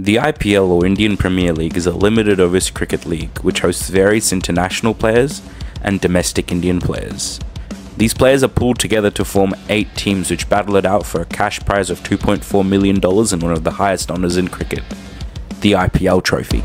The IPL or Indian Premier League is a limited overs cricket league which hosts various international players and domestic Indian players. These players are pooled together to form eight teams which battle it out for a cash prize of $2.4 million and one of the highest honours in cricket, the IPL Trophy.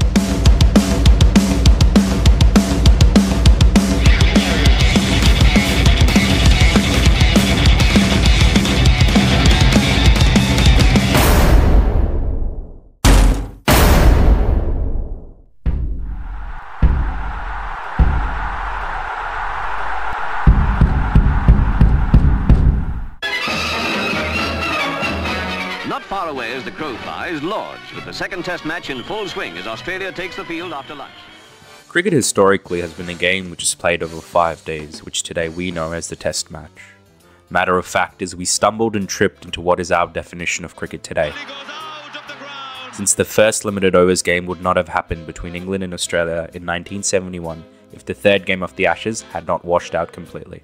With the second test match in full swing as Australia takes the field after lunch. Cricket historically has been a game which is played over five days, which today we know as the test match. Matter of fact is we stumbled and tripped into what is our definition of cricket today. Since the first limited overs game would not have happened between England and Australia in 1971 if the third game of the Ashes had not washed out completely.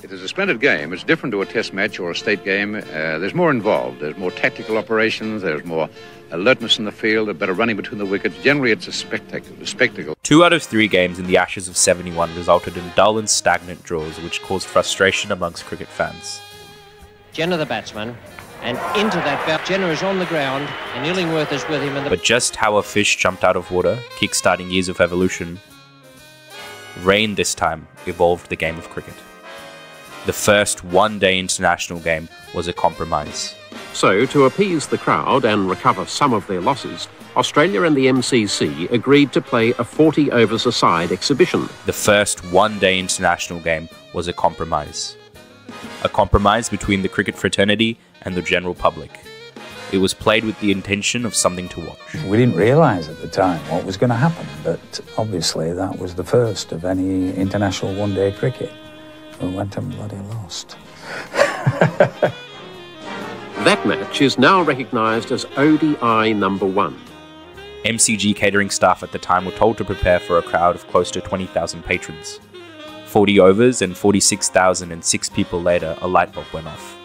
It is a splendid game. It's different to a test match or a state game. Uh, there's more involved. There's more tactical operations. There's more alertness in the field, a better running between the wickets. Generally, it's a spectacle. A spectacle. Two out of three games in the Ashes of 71 resulted in dull and stagnant draws, which caused frustration amongst cricket fans. Jenner the batsman, and into that bat. Jenner is on the ground, and Illingworth is with him. And the But just how a fish jumped out of water, kick-starting years of evolution, rain this time evolved the game of cricket. The first one-day international game was a compromise. So, to appease the crowd and recover some of their losses, Australia and the MCC agreed to play a 40 overs a side exhibition. The first one-day international game was a compromise. A compromise between the cricket fraternity and the general public. It was played with the intention of something to watch. We didn't realise at the time what was going to happen, but obviously that was the first of any international one day cricket. We went and bloody lost. That match is now recognised as ODI number one. MCG catering staff at the time were told to prepare for a crowd of close to 20,000 patrons. 40 overs and 46,006 people later, a light bulb went off.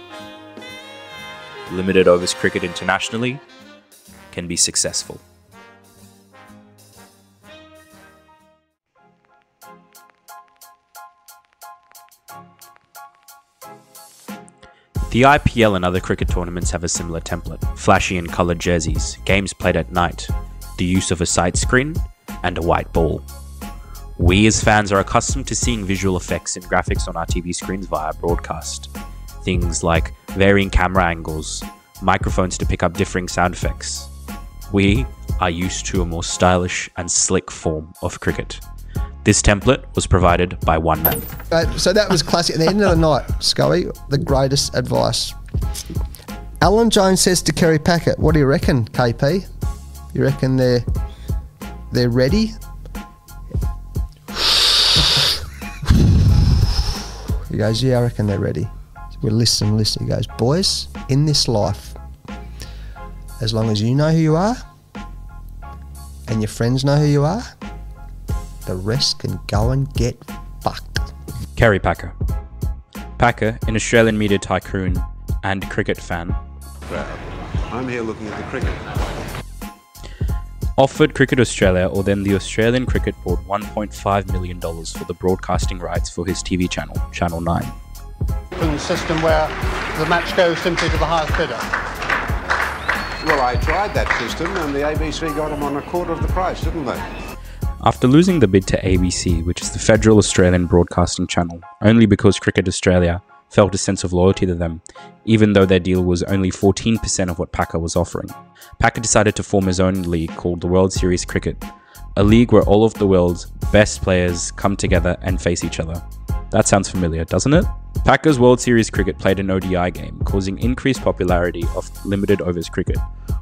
Limited overs cricket internationally can be successful. The IPL and other cricket tournaments have a similar template flashy and coloured jerseys, games played at night, the use of a sight screen, and a white ball. We as fans are accustomed to seeing visual effects and graphics on our TV screens via broadcast. Things like varying camera angles, microphones to pick up differing sound effects. We are used to a more stylish and slick form of cricket. This template was provided by One Man. So that was classic. At the end of the night, Scully, the greatest advice. Alan Jones says to Kerry Packer, "What do you reckon, KP? You reckon they're they're ready?" He goes, "Yeah, I reckon they're ready." We listen, listen. He goes, "Boys, in this life, as long as you know who you are, and your friends know who you are, the rest can go and get fucked." Kerry Packer. Packer, an Australian media tycoon and cricket fan, I'm here looking at the cricket. offered Cricket Australia, or then the Australian Cricket Board, $1.5 million for the broadcasting rights for his TV channel, Channel 9. open system where the match goes simply to the highest bidder. Well, I tried that system and the ABC got them on a quarter of the price, didn't they? After losing the bid to ABC, which is the federal Australian broadcasting channel, only because Cricket Australia felt a sense of loyalty to them, even though their deal was only 14% of what Packer was offering, Packer decided to form his own league called the World Series Cricket, a league where all of the world's best players come together and face each other. That sounds familiar, doesn't it? Packer's World Series Cricket played an ODI game, causing increased popularity of limited overs cricket,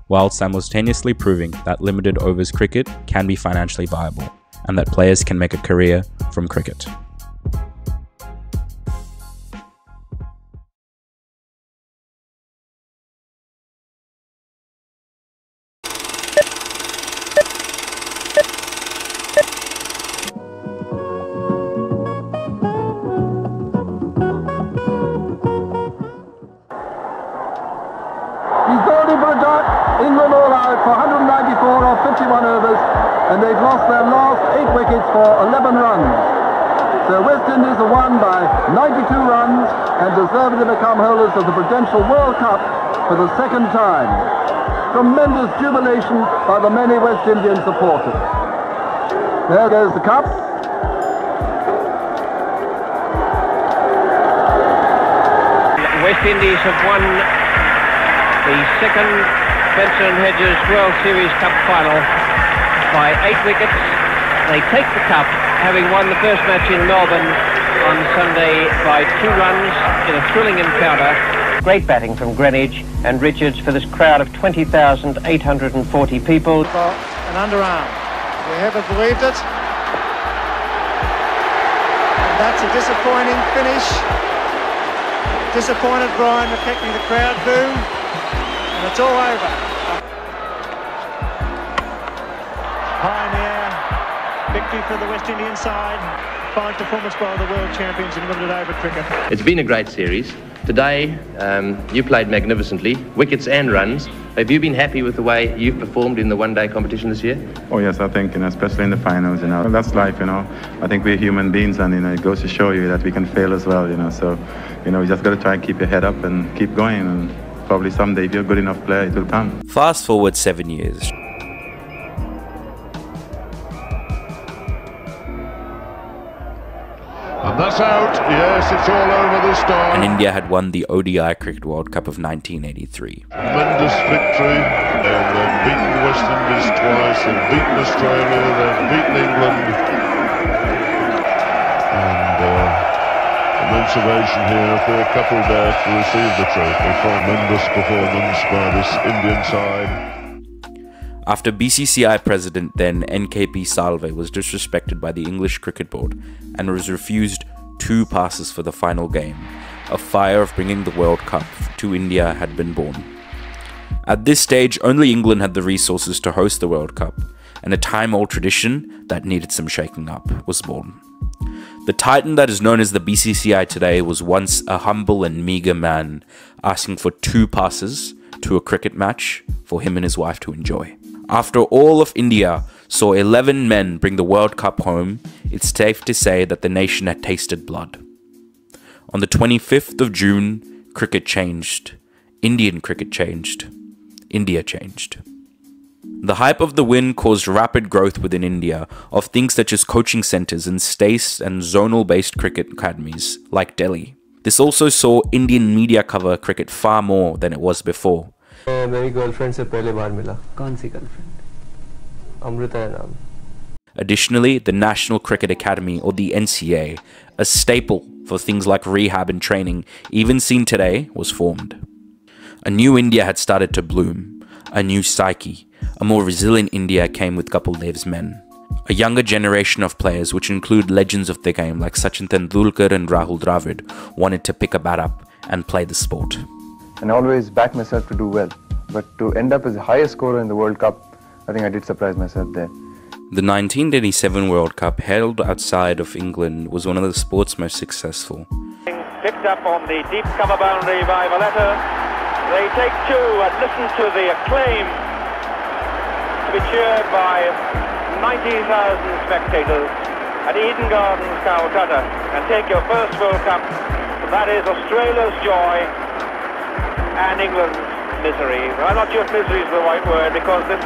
while simultaneously proving that limited overs cricket can be financially viable and that players can make a career from cricket. For the second time. Tremendous jubilation by the many West Indian supporters. There goes the cup. West Indies have won the second Benson and Hedges World Series Cup final by eight wickets. They take the cup, having won the first match in Melbourne on Sunday by two runs in a thrilling encounter. Great batting from Greenidge and Richards for this crowd of 20,840 people. An underarm. We haven't believed it. And that's a disappointing finish. Disappointed Brian McKechnie, the crowd boo. And it's all over. For the West Indian side. Fine performance by the world champions in limited over cricket. It's been a great series. Today, um, you played magnificently, wickets and runs. Have you been happy with the way you've performed in the one-day competition this year? Oh yes, I think you know, especially in the finals, you know, that's life, you know. I think we're human beings, and you know, it goes to show you that we can fail as well, you know. So, you know, you just got to try and keep your head up and keep going, and probably someday, if you're a good enough player, it will come. Fast forward seven years. That's out. Yes, it's all over this time. And India had won the ODI Cricket World Cup of 1983. Tremendous victory. And they've beaten West Indies twice. They've beaten Australia. They've beaten England. And uh, immense ovation here for a couple there to receive the trophy. Tremendous performance by this Indian side. After BCCI president then NKP Salve was disrespected by the English Cricket Board and was refused two passes for the final game, a fire of bringing the World Cup to India had been born. At this stage, only England had the resources to host the World Cup, and a time old tradition that needed some shaking up was born. The titan that is known as the BCCI today was once a humble and meagre man asking for two passes to a cricket match for him and his wife to enjoy. After all of India saw 11 men bring the World Cup home, it's safe to say that the nation had tasted blood. On the 25th of June, cricket changed. Indian cricket changed. India changed. The hype of the win caused rapid growth within India of things such as coaching centres and state and zonal based cricket academies, like Delhi. This also saw Indian media cover cricket far more than it was before. मेरी girlfriend से पहले बार मिला कौन सी girlfriend Amrita है नाम Additionally, the National Cricket Academy, or the NCA, a staple for things like rehab and training, even seen today, was formed. A new India had started to bloom, a new psyche, a more resilient India came with Kapil Dev's men. A younger generation of players, which include legends of the game like Sachin Tendulkar and Rahul Dravid, wanted to pick a bat up and play the sport. And always back myself to do well. But to end up as the highest scorer in the World Cup, I think I did surprise myself there. The 1987 World Cup, held outside of England, was one of the sport's most successful. Picked up on the deep cover boundary by Veletta. They take two and listen to the acclaim to be cheered by 90,000 spectators at Eden Gardens, Calcutta, and take your first World Cup. That is Australia's joy and England's misery. Well, not just misery is the right word because this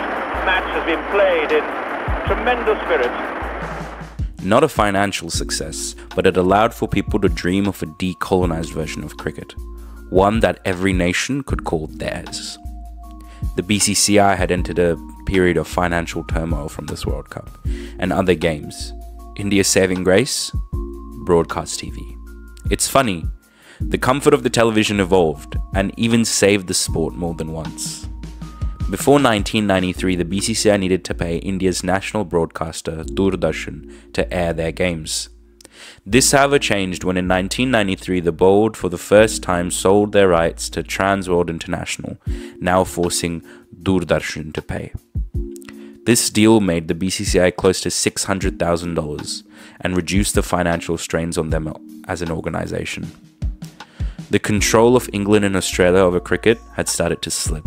match has been played in tremendous spirit. Not a financial success, but it allowed for people to dream of a decolonized version of cricket, one that every nation could call theirs. The BCCI had entered a period of financial turmoil from this World Cup and other games. India's saving grace? Broadcast TV. It's funny, the comfort of the television evolved and even saved the sport more than once. Before 1993, the BCCI needed to pay India's national broadcaster, Doordarshan, to air their games. This, however, changed when in 1993 the board for the first time sold their rights to Transworld International, now forcing Doordarshan to pay. This deal made the BCCI close to $600,000 and reduced the financial strains on them as an organization. The control of England and Australia over cricket had started to slip.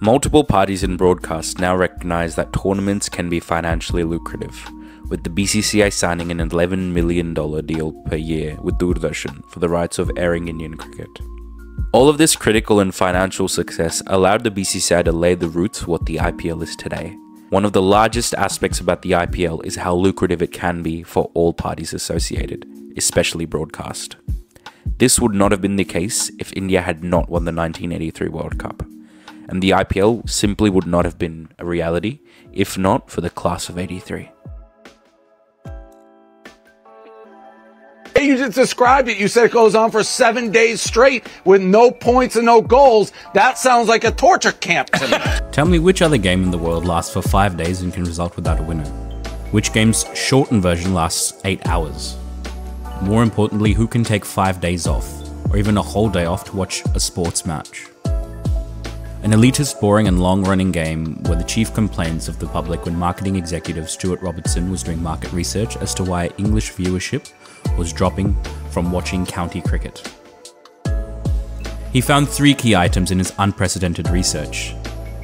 Multiple parties in broadcast now recognise that tournaments can be financially lucrative, with the BCCI signing an $11 million deal per year with Doordarshan for the rights of airing Indian cricket. All of this critical and financial success allowed the BCCI to lay the roots of what the IPL is today. One of the largest aspects about the IPL is how lucrative it can be for all parties associated, especially broadcast. This would not have been the case if India had not won the 1983 World Cup, and the IPL simply would not have been a reality if not for the class of 83. You just described it. You said it goes on for seven days straight with no points and no goals. That sounds like a torture camp to me. Tell me which other game in the world lasts for five days and can result without a winner? Which game's shortened version lasts eight hours? More importantly, who can take five days off, or even a whole day off to watch a sports match? An elitist, boring, and long running game were the chief complaints of the public when marketing executive Stuart Robertson was doing market research as to why English viewership was dropping from watching county cricket. He found three key items in his unprecedented research.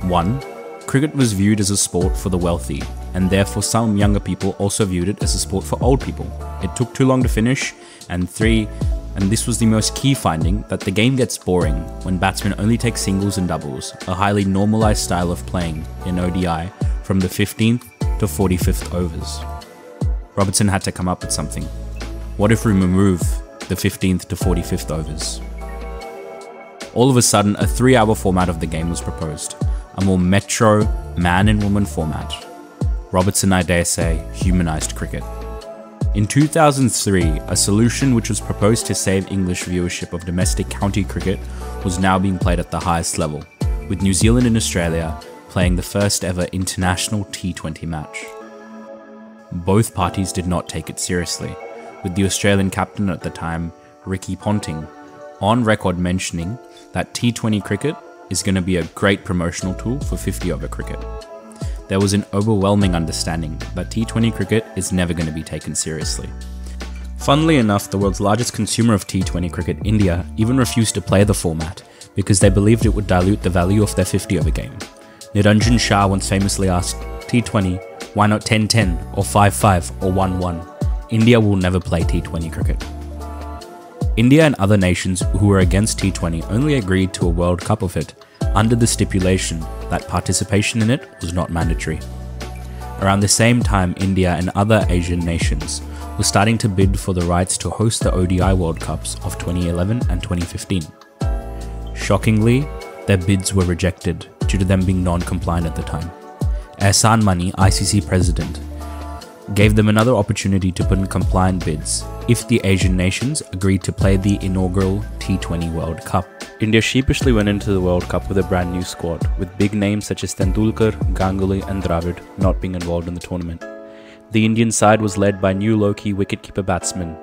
1. Cricket was viewed as a sport for the wealthy, and therefore some younger people also viewed it as a sport for old people. It took too long to finish. And 3. And this was the most key finding that the game gets boring when batsmen only take singles and doubles, a highly normalised style of playing in ODI from the 15th to 45th overs. Robertson had to come up with something. What if we remove the 15th to 45th overs? All of a sudden, a three hour format of the game was proposed, a more metro man and woman format. Robertson, I dare say, humanised cricket. In 2003, a solution which was proposed to save English viewership of domestic county cricket was now being played at the highest level, with New Zealand and Australia playing the first ever international T20 match. Both parties did not take it seriously, with the Australian captain at the time, Ricky Ponting, on record mentioning that T20 cricket is going to be a great promotional tool for 50 over cricket. There was an overwhelming understanding that T20 cricket is never going to be taken seriously. Funnily enough, the world's largest consumer of T20 cricket, India, even refused to play the format because they believed it would dilute the value of their 50 over game. Niranjan Shah once famously asked, T20, why not 10 10 or 5 5 or 1 1? India will never play T20 cricket. India and other nations who were against T20 only agreed to a World Cup of it under the stipulation that participation in it was not mandatory. Around the same time, India and other Asian nations were starting to bid for the rights to host the ODI World Cups of 2011 and 2015. Shockingly, their bids were rejected due to them being non compliant at the time. Ehsan Mani, ICC president, gave them another opportunity to put in compliant bids if the Asian nations agreed to play the inaugural T20 World Cup. India sheepishly went into the World Cup with a brand new squad, with big names such as Tendulkar, Ganguly, and Dravid not being involved in the tournament. The Indian side was led by new low key wicketkeeper batsman,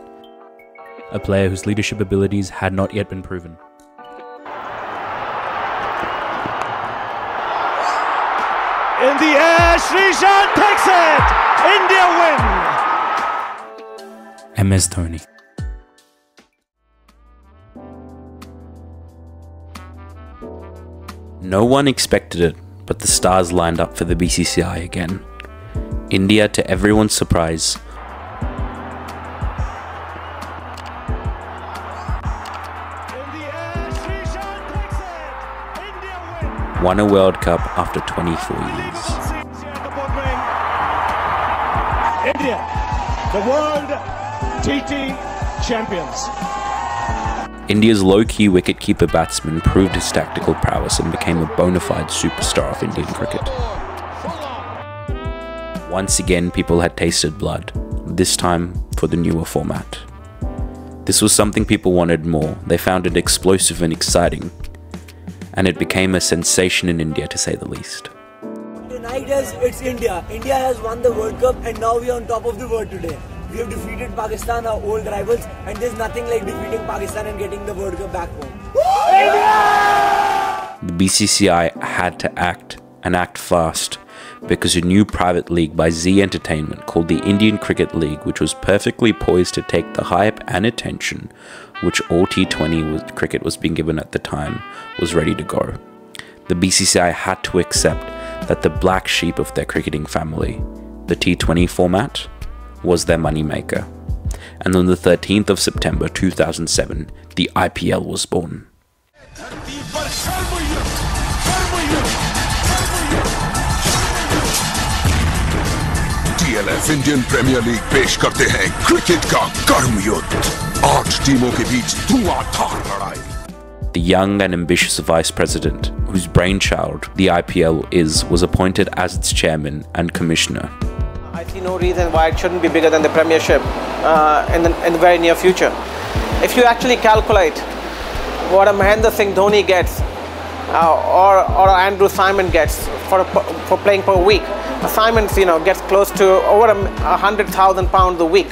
a player whose leadership abilities had not yet been proven. In the air, Sreesanth takes it! India win! MS Dhoni. No one expected it, but the stars lined up for the BCCI again. India, to everyone's surprise, won a World Cup after 24 years. India, the world TT champions. India's low-key wicket-keeper batsman proved his tactical prowess and became a bona fide superstar of Indian cricket. Once again, people had tasted blood, this time for the newer format. This was something people wanted more. They found it explosive and exciting, and it became a sensation in India to say the least. Is it's India. India has won the World Cup and now we are on top of the world today. We have defeated Pakistan, our old rivals, and there's nothing like defeating Pakistan and getting the World Cup back home. The BCCI had to act and act fast because a new private league by Zee Entertainment called the Indian Cricket League, which was perfectly poised to take the hype and attention which all T20 was, cricket was being given at the time, was ready to go. the BCCI had to accept that the black sheep of their cricketing family, the T20 format, was their moneymaker. And on the 13th of September 2007, the IPL was born. DLF Indian Premier League पेश करते हैं cricket का कर्म युद्ध आठ टीमों के बीच धुआंधार लड़ाई the young and ambitious vice president, whose brainchild the IPL is, was appointed as its chairman and commissioner. I see no reason why it shouldn't be bigger than the Premiership uh, in, the, in the very near future. If you actually calculate what a Mahendra Singh Dhoni gets uh, or, or Andrew Symonds gets for, for playing per week, Symonds you know, gets close to over a, hundred thousand pounds a week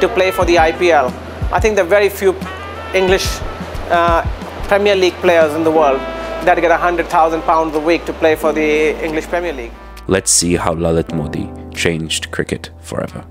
to play for the IPL. I think there are very few English uh, Premier League players in the world that get a hundred thousand pounds a week to play for the English Premier League. Let's see how Lalit Modi changed cricket forever.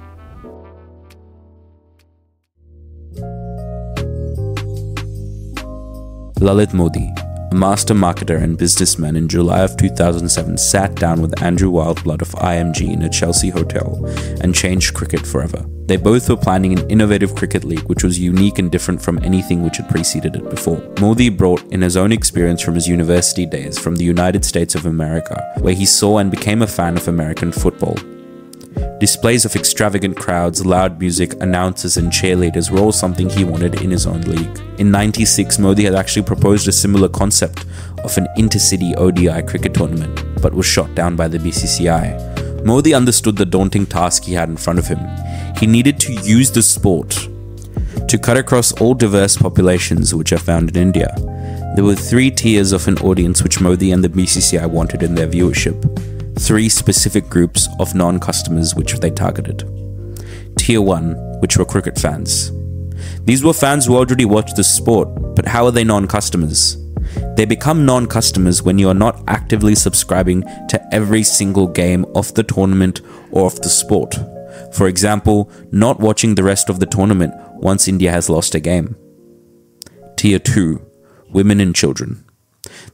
Lalit Modi, a master marketer and businessman in July of 2007 sat down with Andrew Wildblood of IMG in a Chelsea hotel and changed cricket forever. They both were planning an innovative cricket league which was unique and different from anything which had preceded it before. Modi brought in his own experience from his university days from the United States of America, where he saw and became a fan of American football. Displays of extravagant crowds, loud music, announcers, and cheerleaders were all something he wanted in his own league. In 96, Modi had actually proposed a similar concept of an intercity ODI cricket tournament, but was shot down by the BCCI. Modi understood the daunting task he had in front of him. He needed to use the sport to cut across all diverse populations which are found in India. There were three tiers of an audience which Modi and the BCCI wanted in their viewership three specific groups of non customers which they targeted. Tier 1, which were cricket fans. These were fans who already watched the sport, but how are they non customers? They become non customers when you are not actively subscribing to every single game of the tournament or of the sport. For example, not watching the rest of the tournament once India has lost a game. Tier 2 Women and Children.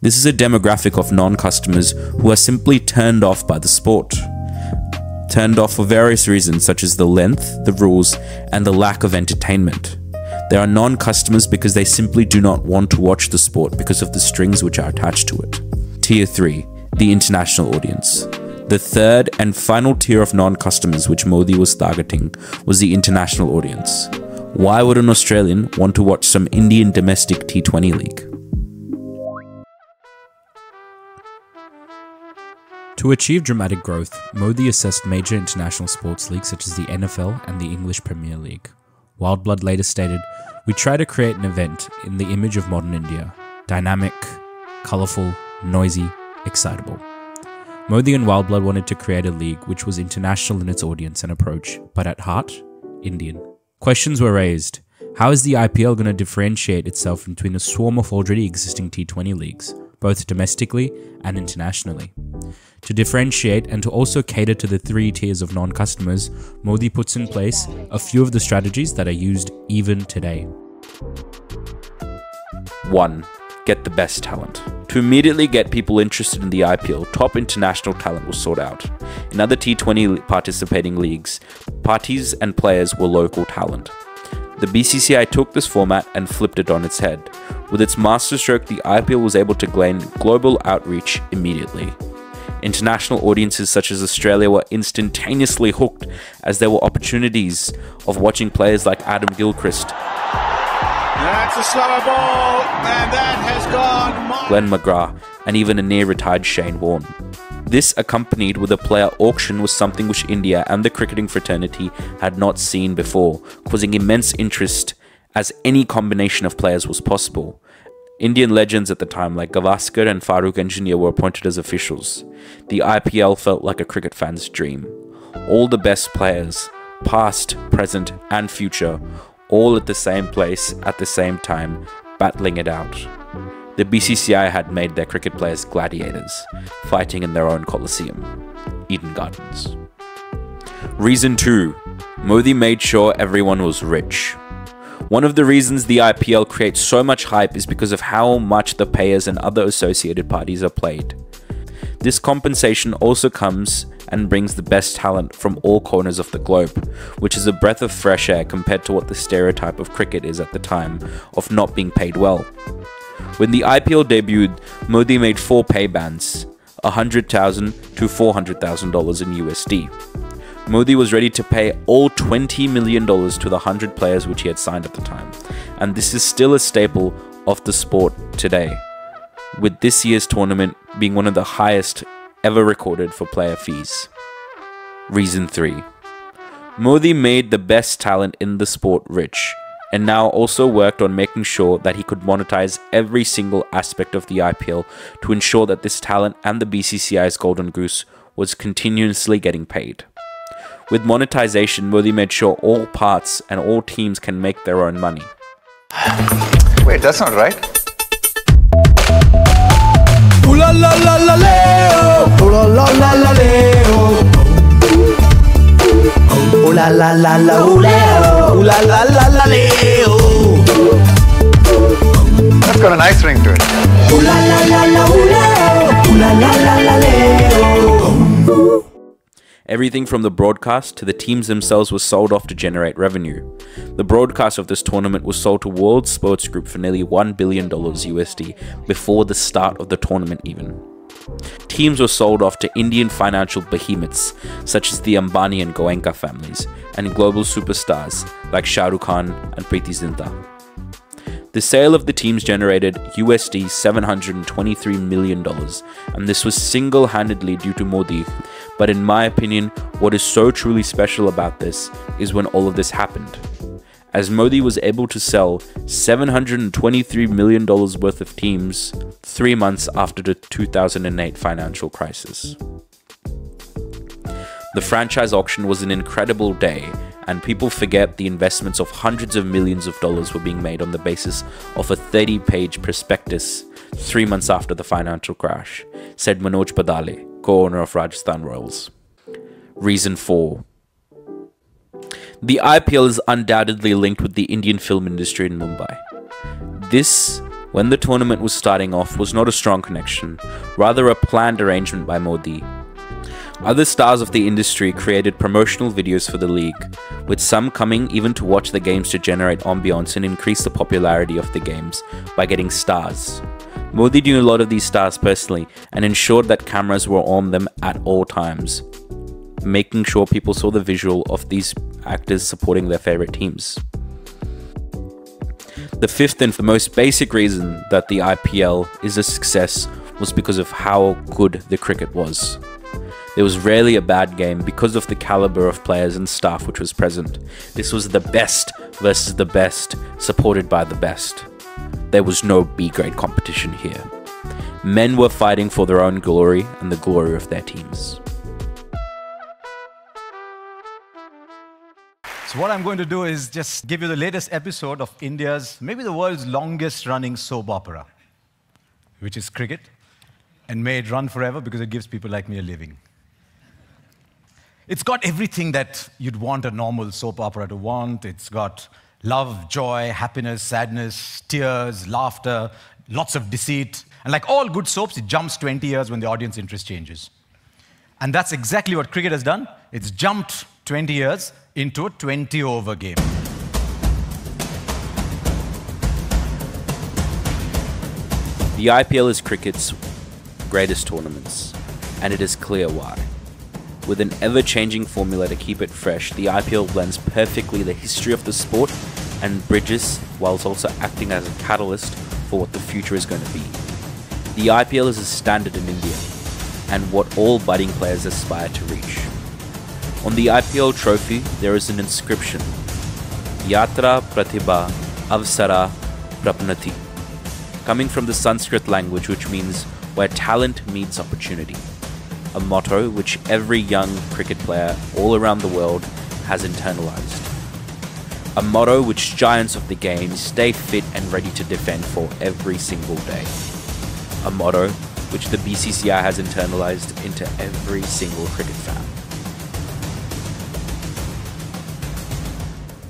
This is a demographic of non customers who are simply turned off by the sport. Turned off for various reasons, such as the length, the rules, and the lack of entertainment. There are non customers because they simply do not want to watch the sport because of the strings which are attached to it. Tier 3 The international audience. The third and final tier of non customers which Modi was targeting was the international audience. Why would an Australian want to watch some Indian domestic T20 league? To achieve dramatic growth, Modi assessed major international sports leagues such as the NFL and the English Premier League. Wildblood later stated, We try to create an event in the image of modern India dynamic, colourful, noisy, excitable. Modi and Wildblood wanted to create a league which was international in its audience and approach, but at heart, Indian. Questions were raised. How is the IPL going to differentiate itself between a swarm of already existing T20 leagues, both domestically and internationally? To differentiate and to also cater to the three tiers of non customers, Modi puts in place a few of the strategies that are used even today. 1. Get the best talent. To immediately get people interested in the IPL, top international talent was sought out. In other T20 participating leagues, parties and players were local talent. The BCCI took this format and flipped it on its head. With its masterstroke, the IPL was able to gain global outreach immediately. International audiences such as Australia were instantaneously hooked as there were opportunities of watching players like Adam Gilchrist, That's a slower ball, and that has gone. Glenn McGrath, and even a near retired Shane Warne. This, accompanied with a player auction, was something which India and the cricketing fraternity had not seen before, causing immense interest as any combination of players was possible. Indian legends at the time like Gavaskar and Farokh Engineer were appointed as officials. The IPL felt like a cricket fan's dream. All the best players, past, present, and future, all at the same place at the same time, battling it out. The BCCI had made their cricket players gladiators, fighting in their own coliseum, Eden Gardens. Reason 2 Modi made sure everyone was rich. One of the reasons the IPL creates so much hype is because of how much the payers and other associated parties are played. This compensation also comes and brings the best talent from all corners of the globe, which is a breath of fresh air compared to what the stereotype of cricket is at the time of not being paid well. When the IPL debuted, Modi made four pay bands, 100,000 to $400,000 in USD. Modi was ready to pay all $20 million to the 100 players which he had signed at the time, and this is still a staple of the sport today, with this year's tournament being one of the highest ever recorded for player fees. Reason 3 Modi made the best talent in the sport rich, and now also worked on making sure that he could monetize every single aspect of the IPL to ensure that this talent and the BCCI's Golden Goose was continuously getting paid. With monetization, Modi made sure all parts and all teams can make their own money. Wait, that's not right. La la la la ooh leo. La la la la leo. That's got a nice ring to it. Ooh la la la la. Ooh la la la la leo. Everything from the broadcast to the teams themselves was sold off to generate revenue. The broadcast of this tournament was sold to World Sports Group for nearly $1 billion USD before the start of the tournament, even. Teams were sold off to Indian financial behemoths such as the Ambani and Goenka families, and global superstars like Shah Rukh Khan and Preity Zinta. The sale of the teams generated USD $723 million, and this was single handedly due to Modi. But in my opinion, what is so truly special about this is when all of this happened. As Modi was able to sell $723 million worth of teams three months after the 2008 financial crisis. The franchise auction was an incredible day and people forget the investments of hundreds of millions of dollars were being made on the basis of a 30 page prospectus three months after the financial crash, said Manoj Badale, co owner of Rajasthan Royals. Reason 4 The IPL is undoubtedly linked with the Indian film industry in Mumbai. This, when the tournament was starting off, was not a strong connection, rather a planned arrangement by Modi other stars of the industry created promotional videos for the league, with some coming even to watch the games to generate ambiance and increase the popularity of the games by getting stars. Modi knew a lot of these stars personally and ensured that cameras were on them at all times, making sure people saw the visual of these actors supporting their favorite teams. The fifth and the most basic reason that the IPL is a success was because of how good the cricket was. There was rarely a bad game because of the caliber of players and staff which was present. This was the best versus the best, supported by the best. There was no B grade competition here. Men were fighting for their own glory and the glory of their teams. So, what I'm going to do is just give you the latest episode of India's, maybe the world's longest running soap opera, which is cricket, and may it run forever because it gives people like me a living. It's got everything that you'd want a normal soap opera to want. It's got love, joy, happiness, sadness, tears, laughter, lots of deceit. And like all good soaps, it jumps 20 years when the audience interest changes. And that's exactly what cricket has done. It's jumped 20 years into a 20 over game. The IPL is cricket's greatest tournaments, and it is clear why. With an ever changing formula to keep it fresh, the IPL blends perfectly the history of the sport and bridges, whilst also acting as a catalyst for what the future is going to be. The IPL is a standard in India, and what all budding players aspire to reach. On the IPL trophy, there is an inscription Yatra Pratibha Avsara Prapnati, coming from the Sanskrit language, which means where talent meets opportunity a motto which every young cricket player all around the world has internalized. A motto which giants of the game stay fit and ready to defend for every single day. A motto which the BCCI has internalized into every single cricket fan.